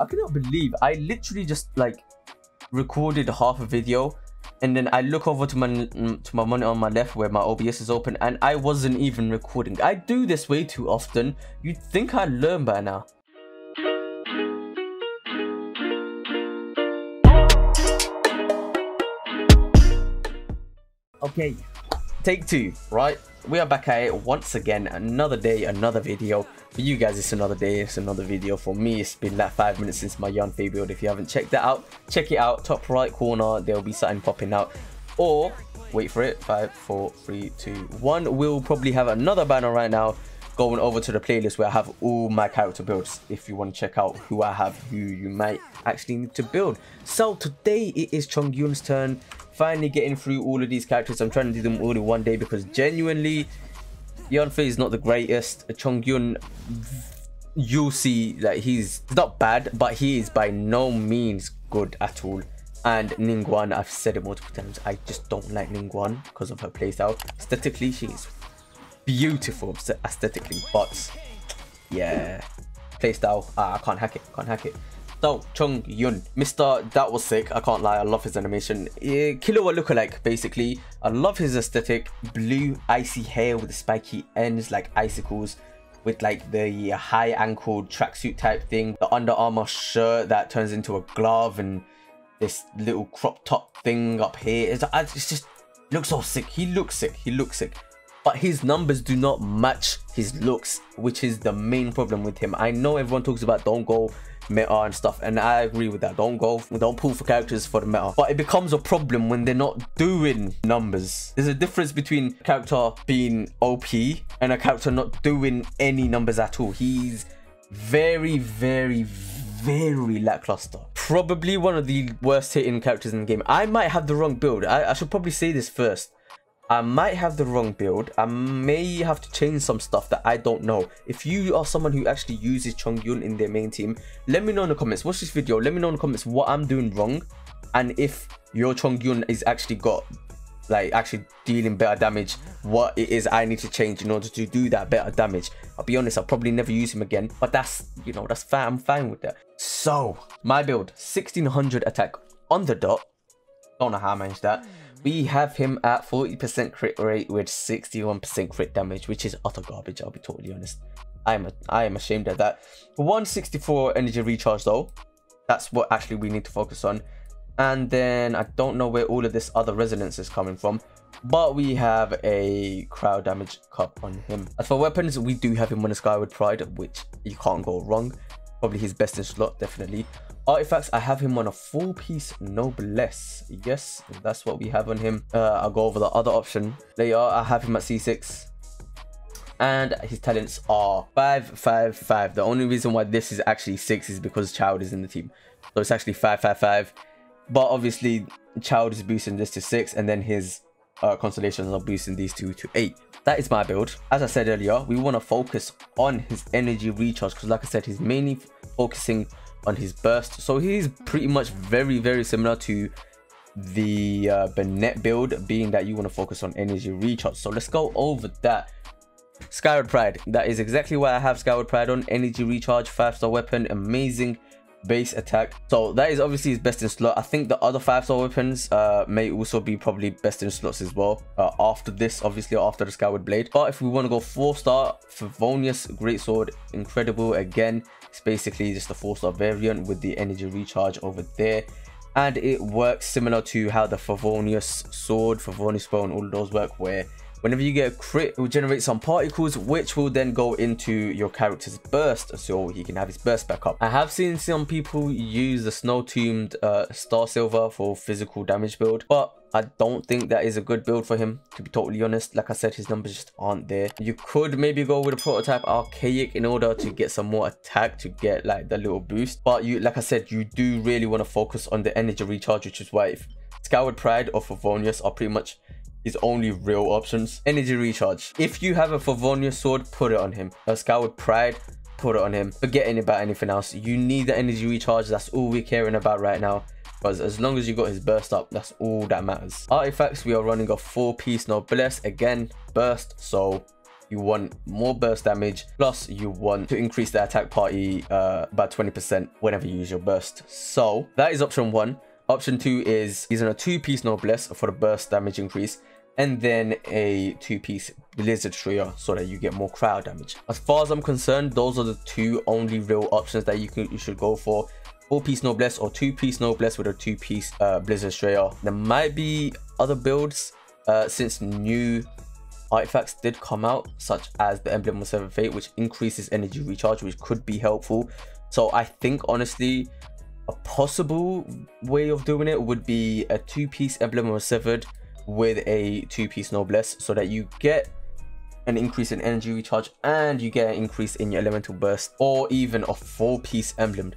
I cannot believe I literally just like recorded half a video and then I look over to my mm, to my monitor on my left where my OBS is open and I wasn't even recording. I do this way too often. You'd think I'd learn by now. Okay, take two, right? We are back at it once again, another day, another video. For you guys, it's another day, it's another video. For me, it's been like five minutes since my Yanfei build. If you haven't checked that out, check it out. Top right corner, there'll be something popping out. Or, wait for it, five, four, three, two, one. We'll probably have another banner right now going over to the playlist where I have all my character builds if you want to check out who I have, who you might actually need to build. So today it is Chongyun's turn finally getting through all of these characters. I'm trying to do them all in one day because genuinely, Yanfei is not the greatest. Chongyun, you'll see that he's not bad, but he is by no means good at all. And Ningguang, I've said it multiple times, I just don't like Ningguang because of her playstyle. Aesthetically, she's beautiful aesthetically, but yeah, playstyle, uh, I can't hack it, can't hack it. So, Chongyun. Mr. That was sick. I can't lie. I love his animation. Yeah, Killua lookalike, basically. I love his aesthetic. Blue, icy hair with the spiky ends like icicles. With like the high ankle tracksuit type thing. The Under Armour shirt that turns into a glove. And this little crop top thing up here. It's, it's just looks so sick. He looks sick. He looks sick but his numbers do not match his looks which is the main problem with him i know everyone talks about don't go meta and stuff and i agree with that. Don't go don't pull for characters for the meta. But it becomes a problem when they're not doing numbers. There's a difference between character being op and a character not doing any numbers at all. He's very very very lackluster. Probably one of the worst hitting characters in the game. I might have the wrong build. I, I should probably say this first I might have the wrong build. I may have to change some stuff that I don't know. If you are someone who actually uses Chongyun in their main team, let me know in the comments. Watch this video. Let me know in the comments what I'm doing wrong. And if your Chongyun is actually got like actually dealing better damage what it is i need to change in order to do that better damage i'll be honest i'll probably never use him again but that's you know that's fine i'm fine with that so my build 1600 attack on the dot don't know how i managed that we have him at 40% crit rate with 61% crit damage, which is utter garbage, I'll be totally honest. I am, a, I am ashamed of that. 164 energy recharge though. That's what actually we need to focus on. And then I don't know where all of this other resonance is coming from. But we have a cryo damage cup on him. As for weapons, we do have him on a Skyward Pride, which you can't go wrong. Probably his best in slot, definitely. Artifacts, I have him on a full piece noblesse. Yes, that's what we have on him. Uh, I'll go over the other option There you are. I have him at C6. And his talents are 5, 5, 5. The only reason why this is actually 6 is because Childe is in the team. So it's actually 5, 5, 5. But obviously, Childe is boosting this to 6. And then his uh, constellations are boosting these two to 8. That is my build. As I said earlier, we want to focus on his energy recharge. Because like I said, he's mainly focusing on his burst. So he's pretty much very, very similar to the uh, Bennett build, being that you want to focus on energy recharge. So let's go over that. Skyward Pride. That is exactly why I have Skyward Pride on. Energy recharge, 5-star weapon, amazing base attack. So that is obviously his best in slot. I think the other 5-star weapons uh, may also be probably best in slots as well. Uh, after this, obviously after the Skyward Blade. But if we want to go 4-star, Favonius Greatsword, incredible again. It's basically just a 4-star variant with the energy recharge over there. And it works similar to how the Favonius Sword, Favonius Bow and all those work where whenever you get a crit, it will generate some particles which will then go into your character's burst so he can have his burst back up. I have seen some people use the Snow Tombed uh, Star Silver for physical damage build, but I don't think that is a good build for him, to be totally honest. Like I said, his numbers just aren't there. You could maybe go with a prototype archaic in order to get some more attack to get like the little boost. But you, like I said, you do really want to focus on the energy recharge, which is why if Skyward Pride or Favonius are pretty much his only real options. Energy recharge. If you have a Favonia sword, put it on him. A Skyward Pride, put it on him. Forgetting about anything else. You need the energy recharge. That's all we're caring about right now. Because as long as you got his burst up, that's all that matters. Artifacts, we are running a four-piece noblesse. Again, burst. So you want more burst damage, plus you want to increase the attack party uh, by 20% whenever you use your burst. So that is option one. Option two is using a two-piece Noblesse for the burst damage increase and then a two-piece Blizzard Destroyer so that you get more cryo damage. As far as I'm concerned, those are the two only real options that you can you should go for. Four-piece Noblesse or two-piece Noblesse with a two-piece uh, Blizzard Destroyer. There might be other builds uh, since new artifacts did come out, such as the Emblem of Severed Fate, which increases energy recharge, which could be helpful. So I think honestly, a possible way of doing it would be a two-piece Emblem of Severed with a two-piece Noblesse, so that you get an increase in energy recharge and you get an increase in your elemental burst, or even a four-piece emblem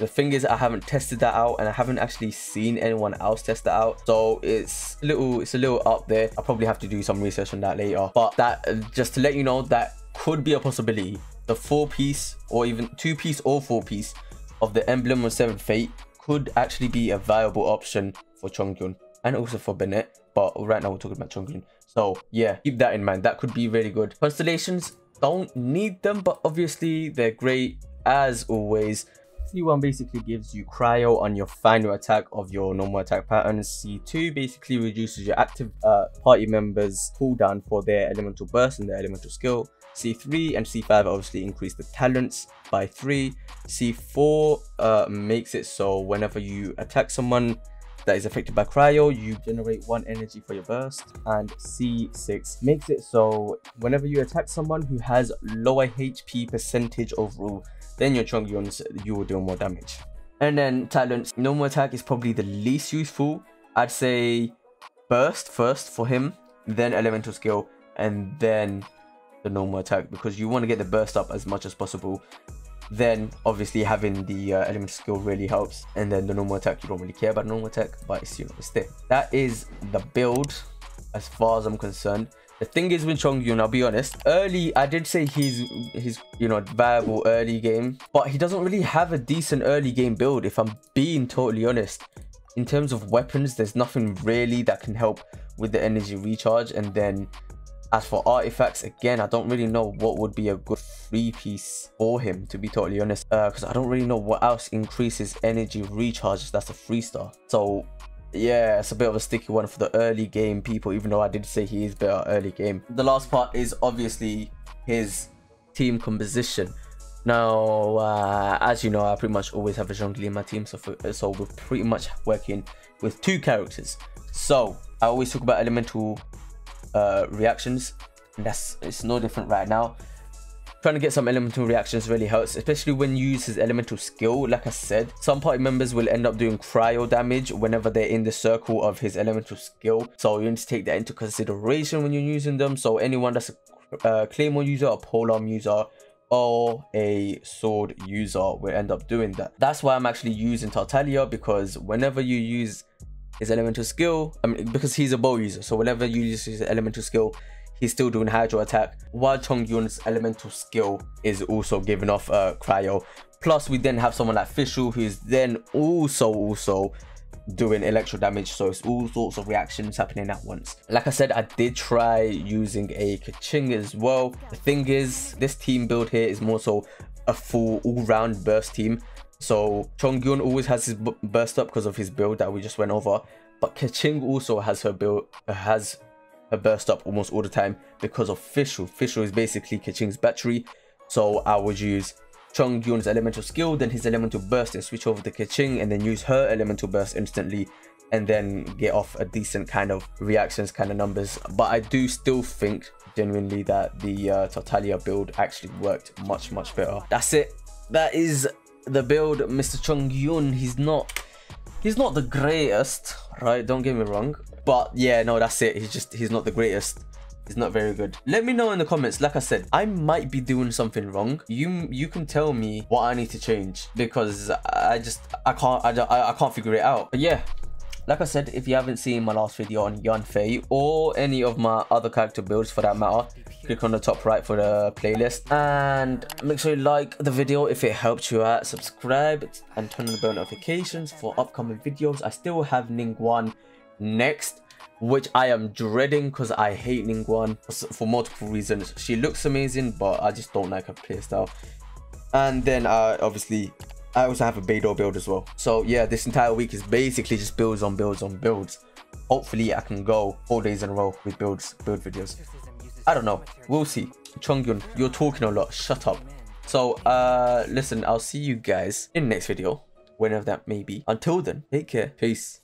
the thing is, I haven't tested that out and I haven't actually seen anyone else test that out. So it's a little, it's a little up there. I'll probably have to do some research on that later. But that, just to let you know, that could be a possibility. The four piece or even two piece or four piece of the Emblem of Severed Fate could actually be a viable option for Chongyun and also for Bennett. But right now we're talking about Chongyun. So yeah, keep that in mind. That could be really good. Constellations don't need them, but obviously they're great as always. C1 basically gives you cryo on your final attack of your normal attack pattern. C2 basically reduces your active uh, party members cooldown for their elemental burst and their elemental skill. C3 and C5 obviously increase the talents by 3. C4 uh, makes it so whenever you attack someone that is affected by cryo, you generate one energy for your burst. And C6 makes it so whenever you attack someone who has lower HP percentage overall, then your Chongyuns, you will do more damage. And then talents, normal attack is probably the least useful. I'd say burst first for him, then elemental skill, and then the normal attack because you want to get the burst up as much as possible. Then obviously having the uh, elemental skill really helps, and then the normal attack you don't really care about normal attack, but it's you know it's there. That is the build as far as I'm concerned. The thing is with Chongyun, I'll be honest, early, I did say he's, he's, you know, viable early game, but he doesn't really have a decent early game build, if I'm being totally honest. In terms of weapons, there's nothing really that can help with the energy recharge. And then as for artifacts, again, I don't really know what would be a good free piece for him, to be totally honest. Because uh, I don't really know what else increases energy recharge. That's a free star. So yeah, it's a bit of a sticky one for the early game people, even though I did say he is better early game. The last part is obviously his team composition. Now, uh, as you know, I pretty much always have a Zhongli in my team, so, for, so we're pretty much working with two characters. So, I always talk about elemental uh, reactions, and that's it's no different right now. Trying to get some elemental reactions really helps especially when you use his elemental skill. Like i said some party members will end up doing cryo damage whenever they're in the circle of his elemental skill. So you need to take that into consideration when you're using them. So anyone that's a uh, claymore user a polearm user or a sword user will end up doing that. That's why i'm actually using tartaglia because whenever you use his elemental skill i mean because he's a bow user so whenever you use his elemental skill he's still doing hydro attack while Chongyun's elemental skill is also giving off uh, cryo. Plus we then have someone like Fischl who's then also also doing electro damage so it's all sorts of reactions happening at once. Like i said i did try using a Keqing as well. The thing is this team build here is more so a full all-round burst team. So chongyun always has his burst up because of his build that we just went over but Keqing also has her build has a burst up almost all the time because of Fischl. Fischl is basically Keqing's battery. So I would use Chongyun's elemental skill, then his elemental burst and switch over to Keqing and then use her elemental burst instantly and then get off a decent kind of reactions kind of numbers. But I do still think genuinely that the uh, build actually worked much, much better. That's it. That is the build, Mr. Chongyun. He's not, he's not the greatest, right? Don't get me wrong. But yeah, no, that's it. He's just, he's not the greatest. He's not very good. Let me know in the comments. Like I said, I might be doing something wrong. You you can tell me what I need to change because I just, I can't, I, I can't figure it out. But yeah, like I said, if you haven't seen my last video on Yanfei or any of my other character builds for that matter, click on the top right for the playlist. And make sure you like the video if it helped you out. Subscribe and turn on the bell notifications for upcoming videos. I still have Ningguang next which I am dreading because I hate Ningguang for multiple reasons. She looks amazing, but I just don't like her playstyle. And then uh, obviously, I also have a Beidou build as well. So yeah, this entire week is basically just builds on builds on builds. Hopefully I can go four days in a row with builds, build videos. I don't know. We'll see. Chongyun, you're talking a lot. Shut up. So, uh, listen, I'll see you guys in the next video, whenever that may be. Until then, take care. Peace.